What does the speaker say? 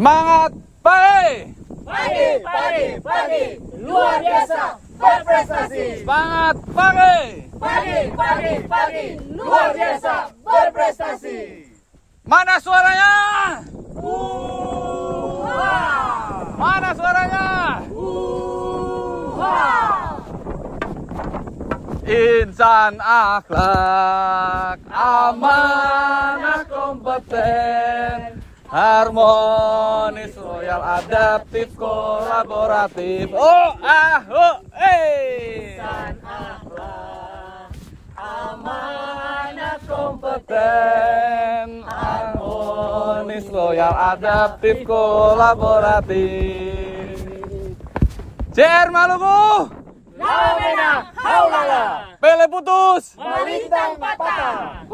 Semangat pagi. Pagi, pagi, pagi, luar biasa berprestasi. Semangat pagi. Pagi, pagi, pagi, luar biasa berprestasi. Mana suaranya? Wah, Mana suaranya? wah. Insan akhlak, amanah kompeten, harmonis, loyal, adaptif, kolaboratif. Oh, ah, oh, eh. Amanah kompeten, harmonis, loyal, adaptif, kolaboratif. CR Maluku, Lamena, haulala, Pele putus. melintang patah.